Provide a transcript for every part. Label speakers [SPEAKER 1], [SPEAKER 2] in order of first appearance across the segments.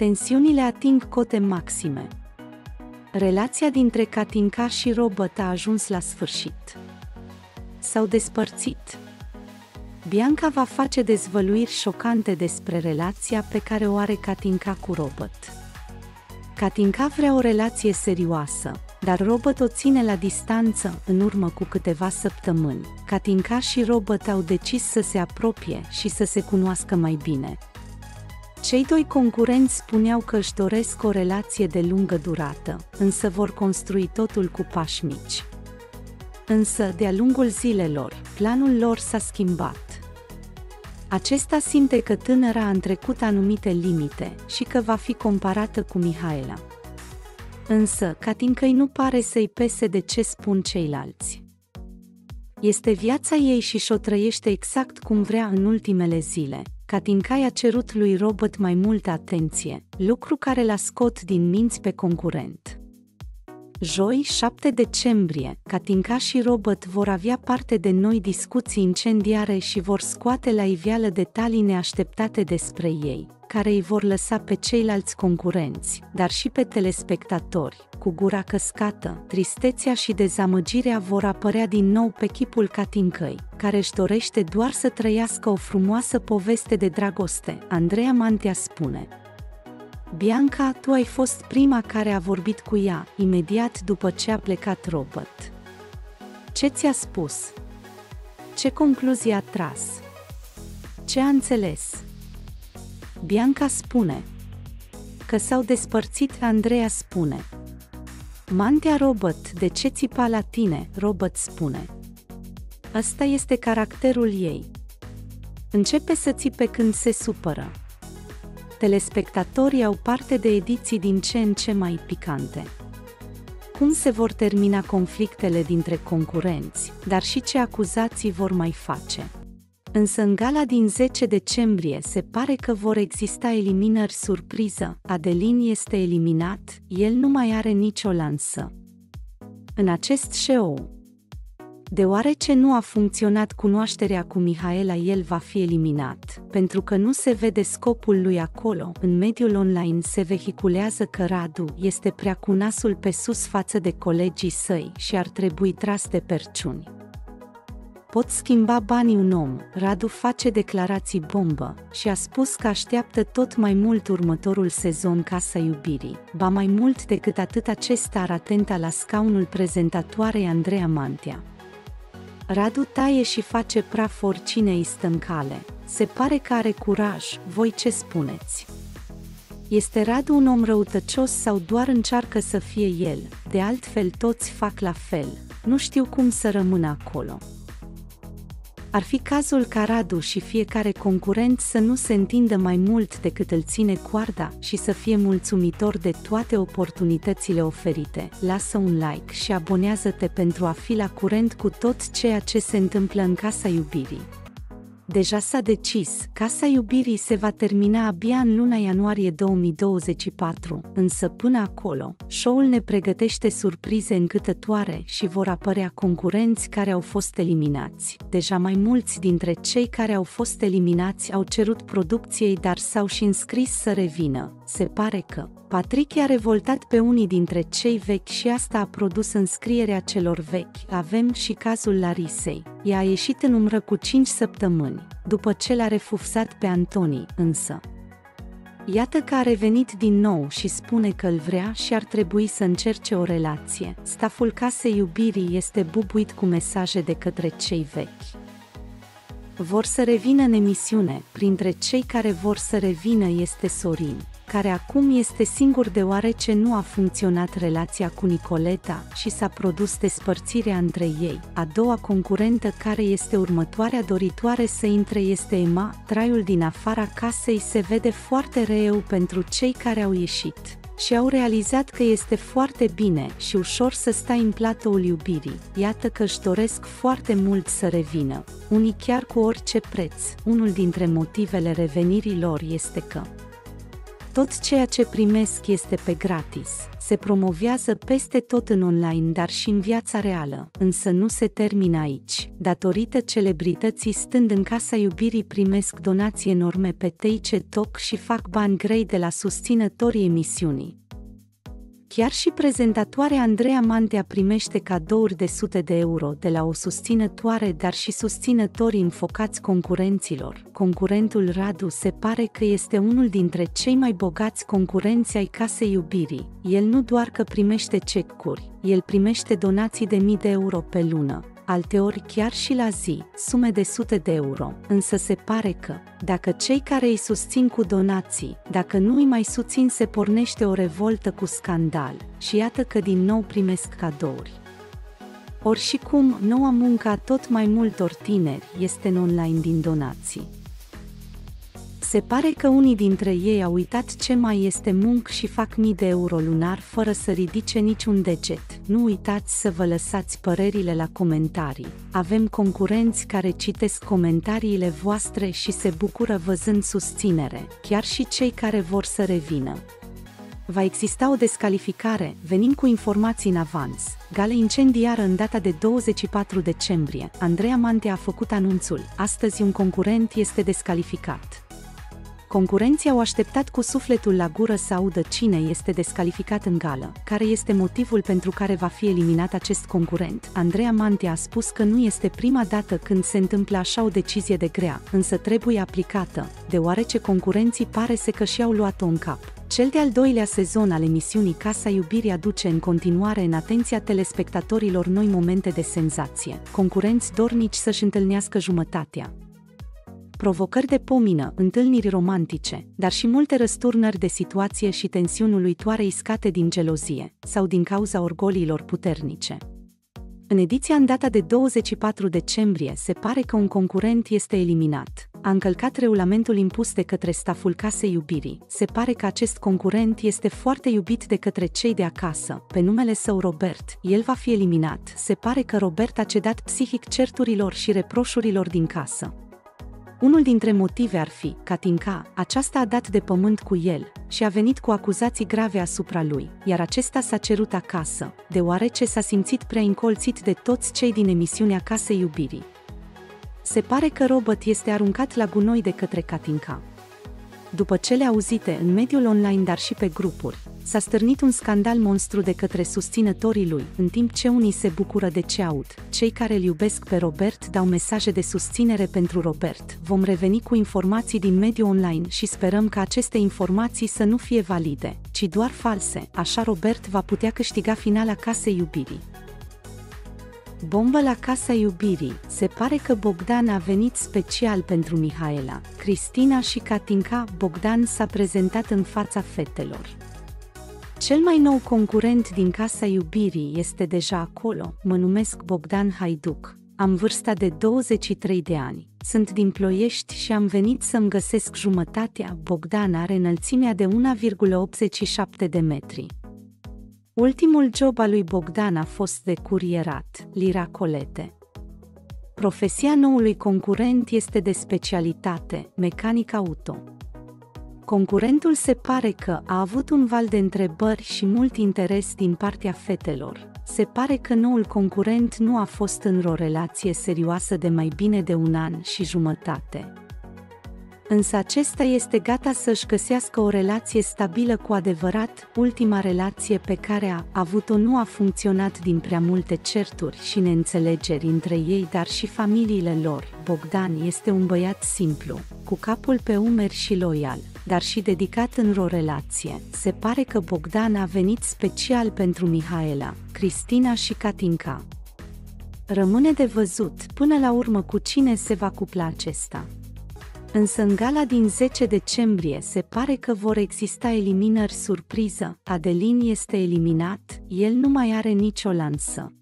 [SPEAKER 1] Tensiunile ating cote maxime. Relația dintre Katinka și Robert a ajuns la sfârșit. S-au despărțit. Bianca va face dezvăluiri șocante despre relația pe care o are Katinka cu Robert. Katinka vrea o relație serioasă, dar Robert o ține la distanță în urmă cu câteva săptămâni. Katinka și Robert au decis să se apropie și să se cunoască mai bine. Cei doi concurenți spuneau că își doresc o relație de lungă durată, însă vor construi totul cu pași mici. Însă, de-a lungul zilelor, planul lor s-a schimbat. Acesta simte că tânăra a întrecut anumite limite și că va fi comparată cu Mihaela. Însă, Catincăi nu pare să-i pese de ce spun ceilalți. Este viața ei și și-o trăiește exact cum vrea în ultimele zile. Catincai a cerut lui Robert mai multă atenție, lucru care l-a scot din minți pe concurent. Joi, 7 decembrie, Katinka și Robert vor avea parte de noi discuții incendiare și vor scoate la iveală detalii neașteptate despre ei, care îi vor lăsa pe ceilalți concurenți, dar și pe telespectatori, cu gura căscată, tristețea și dezamăgirea vor apărea din nou pe chipul Katinkăi, care își dorește doar să trăiască o frumoasă poveste de dragoste, Andreea Mantea spune. Bianca, tu ai fost prima care a vorbit cu ea, imediat după ce a plecat Robert. Ce ți-a spus? Ce concluzie a tras? Ce a înțeles? Bianca spune că s-au despărțit, Andreea spune. Mantea Robert, de ce țipa la tine? Robert spune. Ăsta este caracterul ei. Începe să țipe când se supără telespectatorii au parte de ediții din ce în ce mai picante. Cum se vor termina conflictele dintre concurenți, dar și ce acuzații vor mai face. Însă în gala din 10 decembrie se pare că vor exista eliminări surpriză. Adelin este eliminat, el nu mai are nicio lansă. În acest show, Deoarece nu a funcționat cunoașterea cu Mihaela, el va fi eliminat, pentru că nu se vede scopul lui acolo. În mediul online se vehiculează că Radu este prea cu nasul pe sus față de colegii săi și ar trebui tras de perciuni. Pot schimba banii un om, Radu face declarații bombă și a spus că așteaptă tot mai mult următorul sezon Casa Iubirii. Ba mai mult decât atât acesta ar atenta la scaunul prezentatoarei Andreea Mantea. Radu taie și face praf oricine îi stă în cale. Se pare că are curaj, voi ce spuneți? Este Radu un om răutăcios sau doar încearcă să fie el? De altfel toți fac la fel. Nu știu cum să rămână acolo. Ar fi cazul ca Radu și fiecare concurent să nu se întindă mai mult decât îl ține coarda și să fie mulțumitor de toate oportunitățile oferite. Lasă un like și abonează-te pentru a fi la curent cu tot ceea ce se întâmplă în Casa Iubirii. Deja s-a decis, Casa Iubirii se va termina abia în luna ianuarie 2024, însă până acolo, show-ul ne pregătește surprize încâtătoare și vor apărea concurenți care au fost eliminați. Deja mai mulți dintre cei care au fost eliminați au cerut producției, dar s-au și înscris să revină. Se pare că Patrick i-a revoltat pe unii dintre cei vechi și asta a produs înscrierea celor vechi. Avem și cazul Larisei. Ea a ieșit în umbră cu 5 săptămâni, după ce l-a refufsat pe Antoni, însă. Iată că a revenit din nou și spune că îl vrea și ar trebui să încerce o relație. Staful casei iubirii este bubuit cu mesaje de către cei vechi. Vor să revină în emisiune, printre cei care vor să revină este Sorin care acum este singur deoarece nu a funcționat relația cu Nicoleta și s-a produs despărțirea între ei. A doua concurentă care este următoarea doritoare să intre este Emma. Traiul din afara casei se vede foarte rău pentru cei care au ieșit și au realizat că este foarte bine și ușor să stai în platoul iubirii. Iată că își doresc foarte mult să revină, unii chiar cu orice preț. Unul dintre motivele revenirii lor este că Tot ceea ce primesc este pe gratis. Se promovează peste tot în online, dar și în viața reală, însă nu se termină aici. Datorită celebrității stând în casa iubirii primesc donații enorme pe TikTok și fac bani grei de la susținătorii emisiunii. Chiar și prezentatoarea Andreea Mantea primește cadouri de sute de euro de la o susținătoare, dar și susținătorii înfocați concurenților. Concurentul Radu se pare că este unul dintre cei mai bogați concurenți ai casei iubirii. El nu doar că primește cecuri, el primește donații de mii de euro pe lună, alteori chiar și la zi, sume de sute de euro, însă se pare că, dacă cei care îi susțin cu donații, dacă nu îi mai susțin se pornește o revoltă cu scandal, și iată că din nou primesc cadouri. Ori și cum, noua muncă a tot mai multor tineri este în online din donații. Se pare că unii dintre ei au uitat ce mai este munc și fac mii de euro lunar fără să ridice niciun deget. Nu uitați să vă lăsați părerile la comentarii. Avem concurenți care citesc comentariile voastre și se bucură văzând susținere, chiar și cei care vor să revină. Va exista o descalificare, venim cu informații în avans. Gale incendiară în data de 24 decembrie. Andreea Mante a făcut anunțul. Astăzi un concurent este descalificat. Concurenții au așteptat cu sufletul la gură să audă cine este descalificat în gală, care este motivul pentru care va fi eliminat acest concurent. Andreea Mante a spus că nu este prima dată când se întâmplă așa o decizie de grea, însă trebuie aplicată, deoarece concurenții pare să că și-au luat-o în cap. Cel de-al doilea sezon al emisiunii Casa Iubirii aduce în continuare în atenția telespectatorilor noi momente de senzație. Concurenți dornici să-și întâlnească jumătatea, provocări de pomină, întâlniri romantice, dar și multe răsturnări de situație și tensiuni uluitoare iscate din gelozie sau din cauza orgoliilor puternice. În ediția în data de 24 decembrie se pare că un concurent este eliminat. A încălcat regulamentul impus de către staful casei iubirii. Se pare că acest concurent este foarte iubit de către cei de acasă, pe numele său Robert. El va fi eliminat. Se pare că Robert a cedat psihic certurilor și reproșurilor din casă. Unul dintre motive ar fi, Katinka, aceasta a dat de pământ cu el și a venit cu acuzații grave asupra lui, iar acesta s-a cerut acasă, deoarece s-a simțit prea încolțit de toți cei din emisiunea Casei Iubirii. Se pare că Robert este aruncat la gunoi de către Katinka. După cele auzite în mediul online, dar și pe grupuri, s-a stârnit un scandal monstru de către susținătorii lui, în timp ce unii se bucură de ce aud. Cei care îl iubesc pe Robert dau mesaje de susținere pentru Robert. Vom reveni cu informații din mediul online și sperăm că aceste informații să nu fie valide, ci doar false, așa Robert va putea câștiga finala casei iubirii. Bombă la Casa Iubirii. Se pare că Bogdan a venit special pentru Mihaela. Cristina și Katinka Bogdan s-a prezentat în fața fetelor. Cel mai nou concurent din Casa Iubirii este deja acolo. Mă numesc Bogdan Haiduc. Am vârsta de 23 de ani. Sunt din Ploiești și am venit să-mi găsesc jumătatea. Bogdan are înălțimea de 1,87 de metri. Ultimul job al lui Bogdan a fost de curierat, Lira Colete. Profesia noului concurent este de specialitate, mecanic auto. Concurentul se pare că a avut un val de întrebări și mult interes din partea fetelor. Se pare că noul concurent nu a fost în o relație serioasă de mai bine de un an și jumătate însă acesta este gata să-și găsească o relație stabilă cu adevărat, ultima relație pe care a avut-o nu a funcționat din prea multe certuri și neînțelegeri între ei, dar și familiile lor. Bogdan este un băiat simplu, cu capul pe umeri și loial, dar și dedicat în o relație. Se pare că Bogdan a venit special pentru Mihaela, Cristina și Katinka. Rămâne de văzut până la urmă cu cine se va cupla acesta. Însă în gala din 10 decembrie se pare că vor exista eliminări surpriză. Adelin este eliminat, el nu mai are nicio lansă.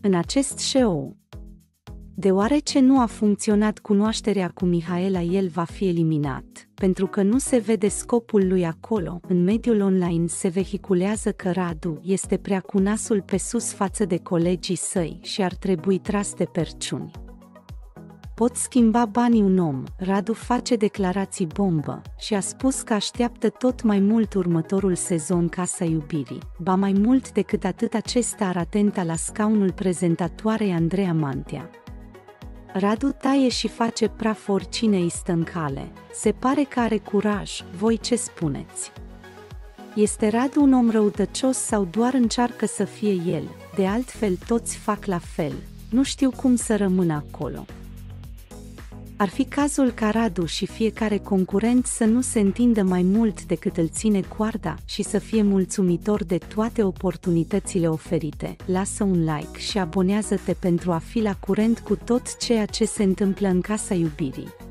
[SPEAKER 1] În acest show, deoarece nu a funcționat cunoașterea cu Mihaela, el va fi eliminat, pentru că nu se vede scopul lui acolo. În mediul online se vehiculează că Radu este prea cu nasul pe sus față de colegii săi și ar trebui tras de perciuni. Pot schimba banii un om, Radu face declarații bombă și a spus că așteaptă tot mai mult următorul sezon Casa Iubirii. Ba mai mult decât atât acesta ar atenta la scaunul prezentatoarei Andreea Mantea. Radu taie și face praf oricine îi stă în cale. Se pare că are curaj, voi ce spuneți? Este Radu un om răutăcios sau doar încearcă să fie el? De altfel toți fac la fel. Nu știu cum să rămână acolo. Ar fi cazul ca Radu și fiecare concurent să nu se întindă mai mult decât îl ține coarda și să fie mulțumitor de toate oportunitățile oferite. Lasă un like și abonează-te pentru a fi la curent cu tot ceea ce se întâmplă în Casa Iubirii.